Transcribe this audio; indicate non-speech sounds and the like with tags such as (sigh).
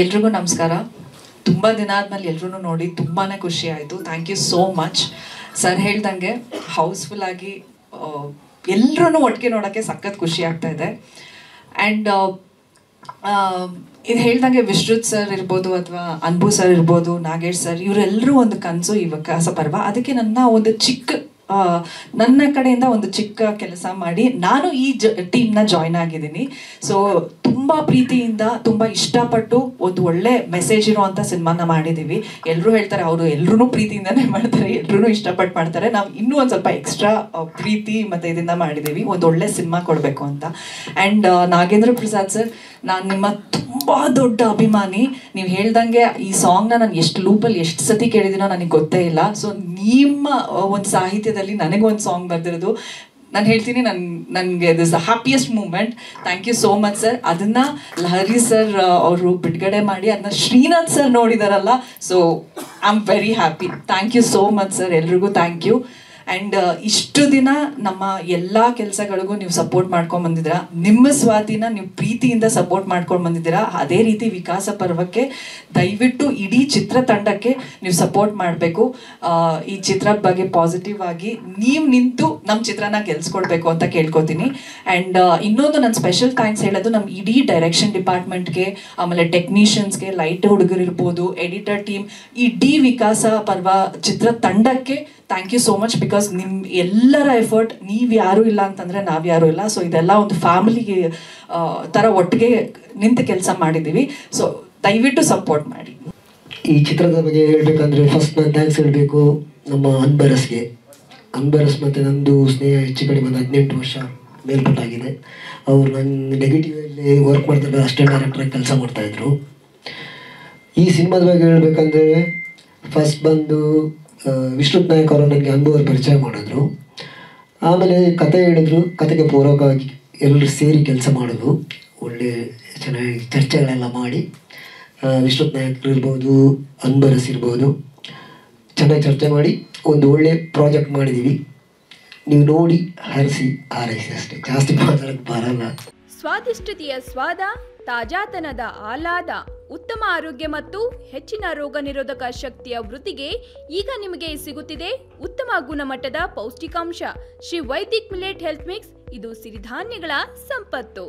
ಎಲ್ರಿಗೂ ನಮಸ್ಕಾರ. ತುಂಬ ದಿನ ಆದ್ಮೇಲೆ ಎಲ್ರೂ ನೋಡಿ ತುಂಬಾ ಖುಷಿ ಆಯಿತು. Thank you so much sir ಹೇಳ್ದಂಗೆ ಹೌಸ್ಫುಲ್ ಆಗಿ ಎಲ್ಲರೂ ಒಟ್ಟಿಗೆ ನೋಡೋಕ್ಕೆ ಸಖತ್ ಖುಷಿ ಆಗ್ತಾ ಇದೆ. ಆ್ಯಂಡ್ ಇದು ಹೇಳ್ದಂಗೆ ವಿಶ್ರುತ್ ಸರ್ ಇರ್ಬೋದು ಅಥವಾ ಅನ್ಬು ಸರ್ ಇರ್ಬೋದು, ನಾಗೇಶ್ ಸರ್ ಇವರೆಲ್ಲರೂ ಒಂದು ಕನಸು ಈ ವಿಕಾಸ ಪರ್ವ. ಅದಕ್ಕೆ ನನ್ನ ಒಂದು ಚಿಕ್ಕ ನನ್ನ ಕಡೆಯಿಂದ ಒಂದು ಚಿಕ್ಕ ಕೆಲಸ ಮಾಡಿ ನಾನು ಈ ಜ ಟೀಮ್ನ ಜಾಯ್ನ್ ಆಗಿದ್ದೀನಿ. ಸೊ ತುಂಬ ಪ್ರೀತಿಯಿಂದ, ತುಂಬ ಇಷ್ಟಪಟ್ಟು ಒಂದು ಒಳ್ಳೆ ಮೆಸೇಜ್ ಇರುವಂಥ ಸಿನಿಮಾನ ಮಾಡಿದ್ದೀವಿ ಎಲ್ಲರೂ ಹೇಳ್ತಾರೆ, ಅವರು ಎಲ್ಲರೂ ಪ್ರೀತಿಯಿಂದನೇ (laughs) ಮಾಡ್ತಾರೆ ಎಲ್ಲರೂ ಇಷ್ಟಪಟ್ಟು ಮಾಡ್ತಾರೆ. ನಾವು ಇನ್ನೂ ಒಂದು ಸ್ವಲ್ಪ ಎಕ್ಸ್ಟ್ರಾ ಪ್ರೀತಿ ಮತ್ತು ಇದರಿಂದ ಮಾಡಿದ್ದೀವಿ ಒಂದು ಒಳ್ಳೆ ಸಿನಿಮಾ ಕೊಡಬೇಕು ಅಂತ. ಆ್ಯಂಡ್ ನಾಗೇಂದ್ರ ಪ್ರಸಾದ್ ಸರ್ ನಾನು ನಿಮ್ಮ ತುಂಬ ದೊಡ್ಡ ಅಭಿಮಾನಿ. ನೀವು ಹೇಳ್ದಂಗೆ ಈ ಸಾಂಗ್ನ ನಾನು ಎಷ್ಟು ಲೂಪಲ್ಲಿ ಎಷ್ಟು ಸತಿ ಕೇಳಿದ್ದೀನೋ ನನಗೆ ಗೊತ್ತೇ ಇಲ್ಲ. ಸೊ ನಿಮ್ಮ ಒಂದು ಸಾಹಿತ್ಯದಲ್ಲಿ ಒಂದು ಸಾಂಗ್ ಬರ್ದಿರೋದು ನಾನು ಹೇಳ್ತೀನಿ, ನನ್, ನನಗೆ this the happiest moment thank you so much sir ಅದನ್ನ ಲಹರಿ ಸರ್ ಅವರು ಬಿಡುಗಡೆ ಮಾಡಿ, ಅದನ್ನ Srinath sir ನೋಡಿದಾರಲ್ಲ. So I am very happy thank you so much sir ಎಲ್ರಿಗೂ ಥ್ಯಾಂಕ್ ಯು ಆ್ಯಂಡ್ ಇಷ್ಟು ದಿನ ನಮ್ಮ ಎಲ್ಲ ಕೆಲಸಗಳಿಗೂ ನೀವು ಸಪೋರ್ಟ್ ಮಾಡ್ಕೊಂಡು ಬಂದಿದ್ದೀರಾ? ನಿಮ್ಮ ಸ್ವಾತಿನ ನೀವು ಪ್ರೀತಿಯಿಂದ ಸಪೋರ್ಟ್ ಮಾಡ್ಕೊಂಡು ಬಂದಿದ್ದೀರಾ? ಅದೇ ರೀತಿ ವಿಕಾಸ ಪರ್ವಕ್ಕೆ ದಯವಿಟ್ಟು ಇಡೀ ಚಿತ್ರತಂಡಕ್ಕೆ ನೀವು ಸಪೋರ್ಟ್ ಮಾಡಬೇಕು. ಈ ಚಿತ್ರದ ಬಗ್ಗೆ ಪಾಸಿಟಿವ್ ಆಗಿ ನೀವು ನಿಂತು ನಮ್ಮ ಚಿತ್ರನ ಗೆಲ್ಸ್ಕೊಡ್ಬೇಕು ಅಂತ ಕೇಳ್ಕೊತೀನಿ. ಆ್ಯಂಡ್ ಇನ್ನೊಂದು ನನ್ನ ಸ್ಪೆಷಲ್ ಥ್ಯಾಂಕ್ಸ್ ಹೇಳೋದು ನಮ್ಮ ಇಡೀ ಡೈರೆಕ್ಷನ್ ಡಿಪಾರ್ಟ್ಮೆಂಟ್ಗೆ ಆಮೇಲೆ ಟೆಕ್ನಿಷಿಯನ್ಸ್ಗೆ ಲೈಟ್ ಹುಡುಗರಿರ್ಬೋದು ಎಡಿಟರ್ ಟೀಮ್ ಇಡೀ ವಿಕಾಸ ಪರ್ವ ಚಿತ್ರ ತಂಡಕ್ಕೆ thank you so much because ನಿಮ್ಮ ಎಲ್ಲರ ಎಫರ್ಟ್ ನೀವು ಯಾರೂ ಇಲ್ಲ ಅಂತಂದರೆ ನಾವು ಯಾರು ಇಲ್ಲ. ಸೊ ಇದೆಲ್ಲ ಒಂದು ಫ್ಯಾಮಿಲಿಗೆ ಥರ ಒಟ್ಟಿಗೆ ನಿಂತು ಕೆಲಸ ಮಾಡಿದ್ದೀವಿ ಸೊ ದಯವಿಟ್ಟು ಸಪೋರ್ಟ್ ಮಾಡಿ. ಈ ಚಿತ್ರದ ಬಗ್ಗೆ ಹೇಳ್ಬೇಕಂದ್ರೆ ಫಸ್ಟ್ ನಾನು ಥ್ಯಾಂಕ್ಸ್ ಹೇಳಬೇಕು ನಮ್ಮ ಅನ್ಬರಸ್ಗೆ. ಅನ್ಬರಸ್ ಮತ್ತು ನಂದು ಸ್ನೇಹ ಹೆಚ್ಚು ಕಡಿಮೆ ಒಂದು ಹದಿನೆಂಟು ವರ್ಷ ಮೇಲ್ಪಟ್ಟಾಗಿದೆ. ಅವರು ನನ್ನ ನೆಗೆಟಿವಲ್ಲಿ ವರ್ಕ್ ಮಾಡ್ತಾರೆ ಅಷ್ಟೇ ಡೈರೆಕ್ಟ್ರಾಗಿ ಕೆಲಸ ಮಾಡ್ತಾಯಿದ್ರು ಈ ಸಿನಿಮಾದ ಬಗ್ಗೆ ಹೇಳ್ಬೇಕಂದ್ರೆ ಫಸ್ಟ್ ಬಂದು ಆ, ವಿಷ್ಣುತ್ ನಾಯಕ್ ಅವರು ನನಗೆ ಅನುಭವ ಪರಿಚಯ ಮಾಡಿದ್ರು. ಆಮೇಲೆ ಕತೆ ಹೇಳಿದ್ರು ಕತೆಗೆ ಪೂರಕವಾಗಿ ಎಲ್ಲರೂ ಸೇರಿ ಕೆಲಸ ಮಾಡೋದು. ಒಳ್ಳೆ ಚೆನ್ನಾಗಿ ಚರ್ಚೆಗಳೆಲ್ಲ ಮಾಡಿ ವಿಷ್ಣು ನಾಯಕ್ ನಾಯಕರು ಇರ್ಬೋದು ಅನ್ಬರಸ್ ಇರ್ಬೋದು ಚೆನ್ನಾಗಿ ಚರ್ಚೆ ಮಾಡಿ ಒಂದು ಒಳ್ಳೆ ಪ್ರಾಜೆಕ್ಟ್ ಮಾಡಿದ್ದೀವಿ ನೀವು ನೋಡಿ ಹರಿಸಿ ಆರೈಸಿ ಅಷ್ಟೇ. ಜಾಸ್ತಿ ಮಾತಾಡೋಕ್ಕೆ ಬರಲ್ಲ. ಸ್ವಾದಿಷ್ಟತೆಯ ಸ್ವಾದ ತಾಜಾತನದ ಆಹ್ಲಾದ. ಉತ್ತಮ ಆರೋಗ್ಯ ಮತ್ತು ಹೆಚ್ಚಿನ ರೋಗ ನಿರೋಧಕ ಶಕ್ತಿಯ ವೃದ್ಧಿಗೆ ಈಗ ನಿಮಗೆ ಸಿಗುತ್ತಿದೆ ಉತ್ತಮ ಗುಣಮಟ್ಟದ ಪೌಷ್ಟಿಕಾಂಶ. Shri Vaidik millet health mix, ಇದು ಸಿರಿಧಾನ್ಯಗಳ ಸಂಪತ್ತು.